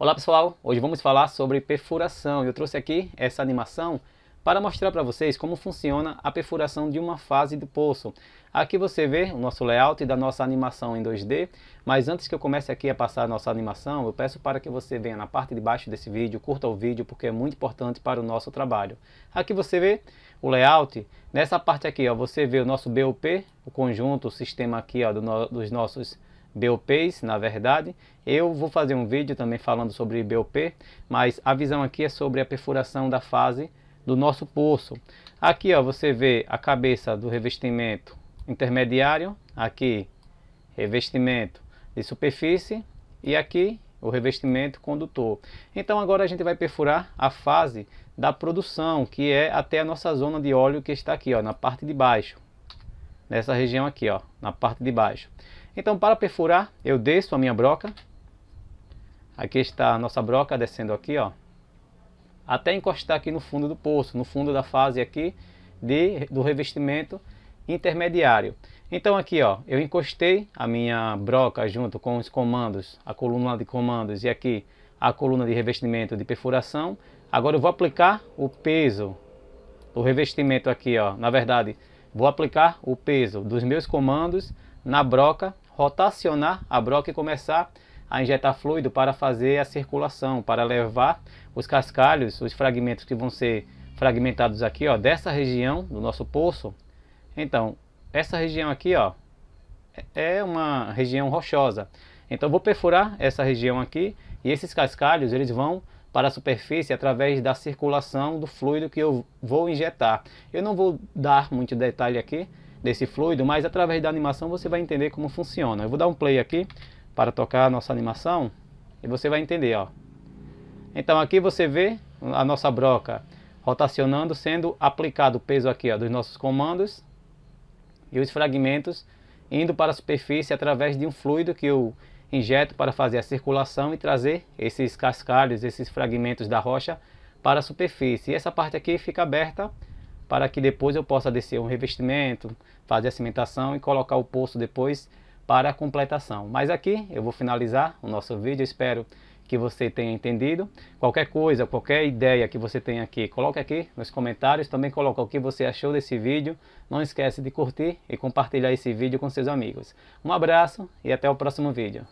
Olá pessoal, hoje vamos falar sobre perfuração. Eu trouxe aqui essa animação para mostrar para vocês como funciona a perfuração de uma fase do poço. Aqui você vê o nosso layout da nossa animação em 2D, mas antes que eu comece aqui a passar a nossa animação, eu peço para que você venha na parte de baixo desse vídeo, curta o vídeo porque é muito importante para o nosso trabalho. Aqui você vê o layout, nessa parte aqui ó, você vê o nosso BOP, o conjunto, o sistema aqui ó, do no, dos nossos BOPs, na verdade. Eu vou fazer um vídeo também falando sobre BOP, mas a visão aqui é sobre a perfuração da fase do nosso poço. Aqui ó, você vê a cabeça do revestimento intermediário, aqui revestimento de superfície e aqui o revestimento condutor. Então agora a gente vai perfurar a fase da produção, que é até a nossa zona de óleo que está aqui, ó, na parte de baixo. Nessa região aqui, ó, na parte de baixo. Então, para perfurar, eu desço a minha broca. Aqui está a nossa broca descendo aqui, ó. Até encostar aqui no fundo do poço, no fundo da fase aqui de, do revestimento intermediário. Então aqui, ó, eu encostei a minha broca junto com os comandos, a coluna de comandos e aqui a coluna de revestimento de perfuração. Agora eu vou aplicar o peso do revestimento aqui, ó. Na verdade, vou aplicar o peso dos meus comandos na broca rotacionar a broca e começar a injetar fluido para fazer a circulação, para levar os cascalhos, os fragmentos que vão ser fragmentados aqui, ó, dessa região do nosso poço. Então, essa região aqui, ó, é uma região rochosa. Então, vou perfurar essa região aqui e esses cascalhos, eles vão para a superfície através da circulação do fluido que eu vou injetar. Eu não vou dar muito detalhe aqui, desse fluido, mas através da animação você vai entender como funciona. Eu vou dar um play aqui para tocar a nossa animação e você vai entender, ó. Então aqui você vê a nossa broca rotacionando, sendo aplicado o peso aqui ó, dos nossos comandos e os fragmentos indo para a superfície através de um fluido que eu injeto para fazer a circulação e trazer esses cascalhos, esses fragmentos da rocha para a superfície. E essa parte aqui fica aberta para que depois eu possa descer um revestimento, fazer a cimentação e colocar o poço depois para a completação. Mas aqui eu vou finalizar o nosso vídeo, espero que você tenha entendido. Qualquer coisa, qualquer ideia que você tenha aqui, coloque aqui nos comentários. Também coloque o que você achou desse vídeo. Não esquece de curtir e compartilhar esse vídeo com seus amigos. Um abraço e até o próximo vídeo.